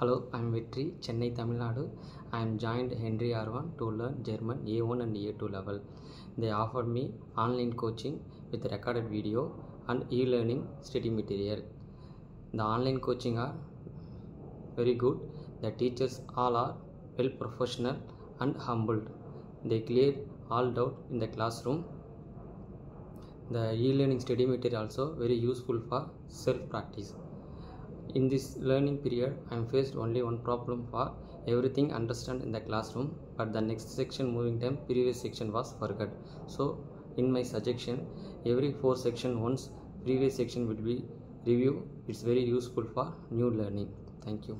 Hello, I am Vetri, Chennai, Tamil Nadu. I am joined Henry Harvin to learn German A1 and A2 level. They offer me online coaching with recorded video and e-learning study material. The online coaching are very good. The teachers all are well professional and humbled. They clear all doubt in the classroom. The e-learning study material also very useful for self-practice. In this learning period, I am faced only one problem for everything understand in the classroom, but the next section moving time previous section was forgot. So, in my suggestion, every four section once previous section will be review. It's very useful for new learning. Thank you.